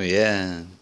Muy bien.